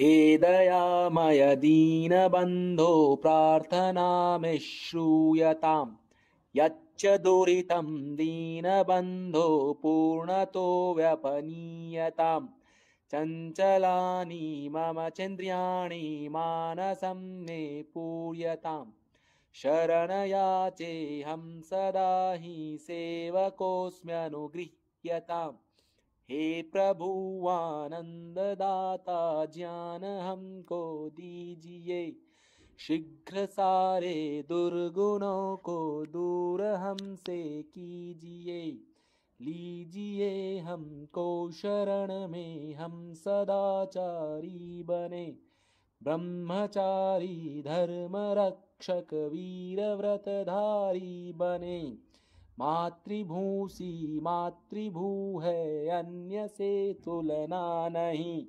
हे दयामय दीनबन्धो प्रार्थना मे श्रूयताम् यच्च दुरितं दीनबन्धो पूर्णतो व्यपनीयताम् चञ्चलानि मम चन्द्रियाणि मानसं मे पूर्यताम् शरणयाचेऽहं सदा हि सेवकोऽस्म्यनुगृह्यताम् हे प्रभुवानन्ददाता ज्ञान हमको दीजिए। शीघ्र सारे दुर्गुणों को दूर हमसे कीजिए। लीजिए हमको शरण में, हम सदाचारी बने। ब्रह्मचारी धर्म रक्षक वीर व्रतधारी बने। मातृभूसी मातृभू है अन्य से तुलना नहीं।